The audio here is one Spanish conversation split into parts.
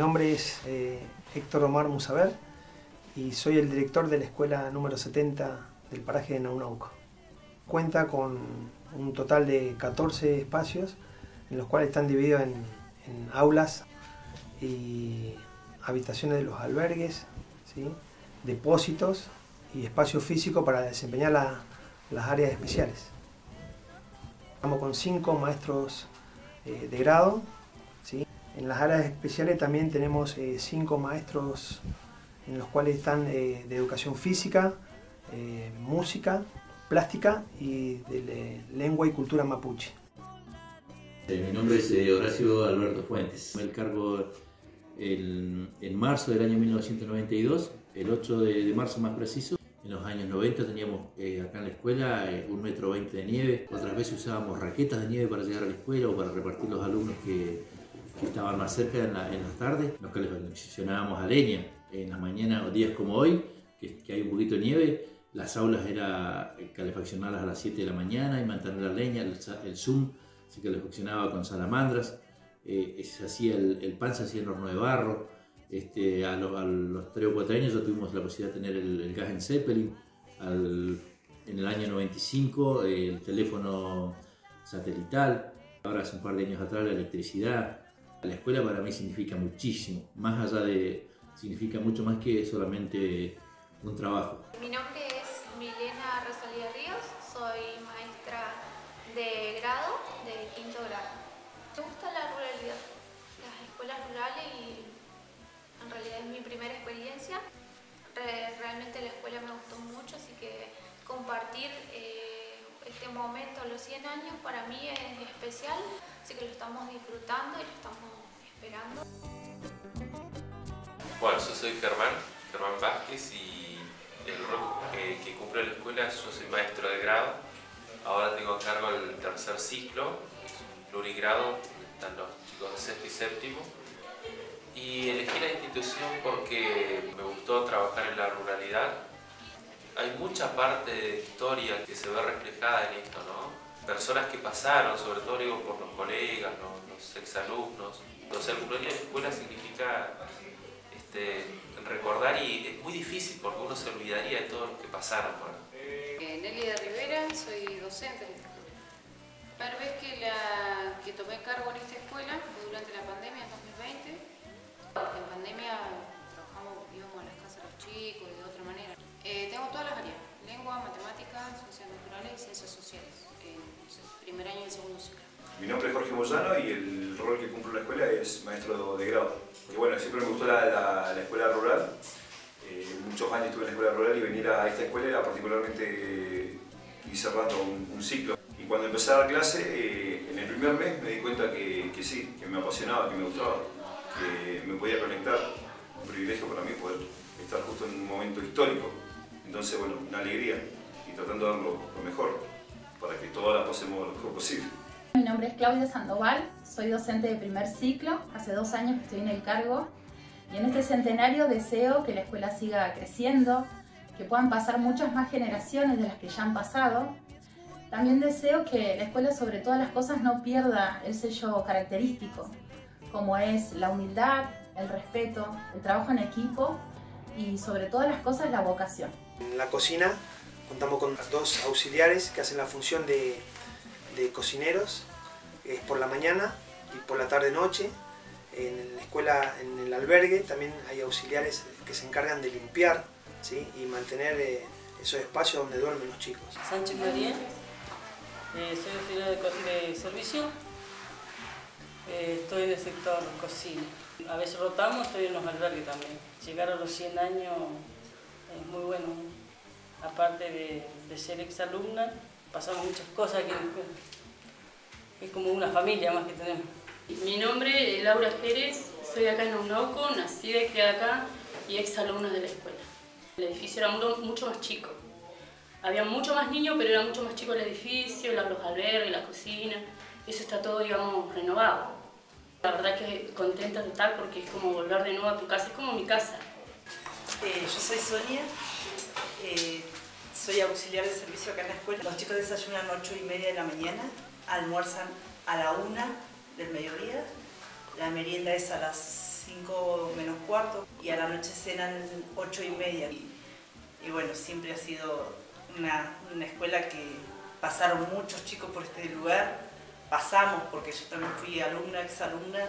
nombre es eh, Héctor Omar Musaber y soy el director de la escuela número 70 del paraje de Naunauco. Cuenta con un total de 14 espacios en los cuales están divididos en, aulas y habitaciones de los albergues, depósitos y espacio físico para desempeñar las áreas especiales. Estamos con cinco maestros eh, de grado. En las áreas especiales también tenemos eh, cinco maestros en los cuales están eh, de educación física, música, plástica y de lengua y cultura mapuche. Mi nombre es Horacio Alberto Fuentes. Me cargo en marzo del año 1992, el 8 de marzo más preciso. En los años 90 teníamos eh, acá en la escuela eh, un metro veinte de nieve, otras veces usábamos raquetas de nieve para llegar a la escuela o para repartir los alumnos que, estaban más cerca en, las tardes. Nos calefaccionábamos a leña en la mañana o días como hoy, que, hay un poquito de nieve. Las aulas eran eh, calefaccionadas a las 7 de la mañana y mantener la leña, el, Zoom se calefaccionaba con salamandras, se hacía el pan se hacía en horno de barro. Este, a, los 3 o 4 años ya tuvimos la posibilidad de tener el, gas en Zeppelin. en el año 95 el teléfono satelital. Ahora hace un par de años atrás la electricidad. La escuela para mí significa muchísimo, más allá de, significa mucho más que solamente un trabajo. Mi nombre es Milena Rosalía Ríos, soy maestra de grado, de quinto grado. Me gusta la ruralidad, las escuelas rurales y en realidad es mi primera experiencia. realmente la escuela me gustó mucho, así que compartir eh, este momento, los 100 años, para mí es especial, que lo estamos disfrutando y lo estamos esperando. Bueno, yo soy Germán, Germán Vázquez y el rol que, cumple la escuela, yo soy maestro de grado. Ahora tengo a cargo el tercer ciclo, plurigrado, están los chicos de sexto y séptimo y elegí la institución porque me gustó trabajar en la ruralidad. Hay mucha parte de historia que se ve reflejada en esto, ¿no? Personas que pasaron, sobre todo digo por los colegas, los, exalumnos. O sea, el en la escuela significa este, recordar y es muy difícil porque uno se olvidaría de todos los que pasaron. Eh, Nelly de Rivera, soy docente de esta escuela. La primera vez que, la, que tomé cargo en esta escuela fue durante la pandemia en 2020 en pandemia trabajamos, íbamos a las casas de los chicos y de otra manera. Eh, tengo todas las matemáticas, ciencias naturales y ciencias sociales, en primer año y segundo ciclo. Mi nombre es Jorge Moyano y el rol que cumplo en la escuela es maestro de grado. Y bueno, siempre me gustó la, escuela rural. Eh, muchos años estuve en la escuela rural y venir a esta escuela era particularmente ir cerrando un, ciclo. Y cuando empecé a dar clase, eh, en el primer mes me di cuenta que, que sí, que me apasionaba, que me gustaba que me podía conectar. Un privilegio para mí poder estar justo en un momento histórico. Entonces, bueno, una alegría y tratando de dar lo, mejor para que todas la pasemos lo mejor posible. Mi nombre es Claudia Sandoval, soy docente de primer ciclo, hace dos años que estoy en el cargo y en este centenario deseo que la escuela siga creciendo, que puedan pasar muchas más generaciones de las que ya han pasado. También deseo que la escuela sobre todas las cosas no pierda el sello característico, como es la humildad, el respeto, el trabajo en equipo y sobre todas las cosas la vocación. En la cocina contamos con dos auxiliares que hacen la función de, cocineros, es por la mañana y por la tarde-noche. En la escuela, en el albergue, también hay auxiliares que se encargan de limpiar y mantener eh, esos espacios donde duermen los chicos. Sánchez María, eh, soy auxiliar de, de servicio eh, estoy en el sector cocina. A veces rotamos, estoy en los albergues también. Llegar a los 100 años es muy bueno. Aparte de, de ser exalumna, pasamos muchas cosas que es como una familia más que tenemos. Mi nombre es Laura Pérez, soy acá en Unauco, nacida y criada acá y exalumna de la escuela. El edificio era mucho más chico. Había mucho más niños, pero era mucho más chico el edificio, los albergues, la cocina. Eso está todo, digamos, renovado. La verdad que contenta total porque es como volver de nuevo a tu casa, es como mi casa. Eh, yo soy Sonia, eh, soy auxiliar de servicio acá en la escuela. Los chicos desayunan 8 y media de la mañana, almuerzan a la 1 del mediodía, la merienda es a las 5 menos cuarto y a la noche cenan 8 y media. Y, bueno, siempre ha sido una, una escuela que pasaron muchos chicos por este lugar, pasamos porque yo también fui alumna, exalumna.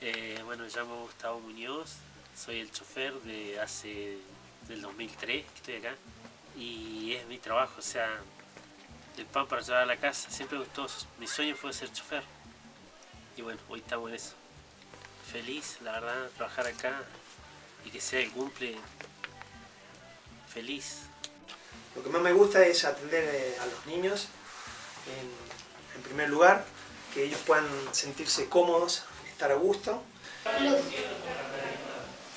Eh, bueno, me llamo Gustavo Muñoz, soy el chofer de hace del 2003 que estoy acá y es mi trabajo, o sea, el pan para llevar a la casa, siempre me gustó, mi sueño fue ser chofer y bueno, hoy estamos en eso. Feliz, la verdad, trabajar acá y que sea el cumple feliz. Lo que más me gusta es atender eh, a los niños en, en primer lugar, que ellos puedan sentirse cómodos, estar a gusto. Luz.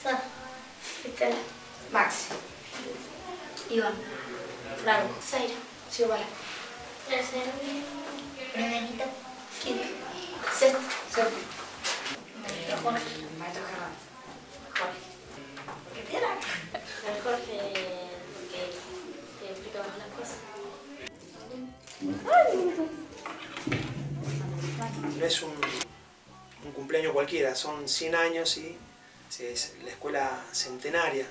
Sa. Estela. Max. Iván. Franco. Zaira. Xiomara. Tercero. Primerito. Quinto. Sexto. Séptimo. Maestro Jorge. Maestro. Jorge. cumpleaños cualquiera, son 100 años y es la escuela centenaria.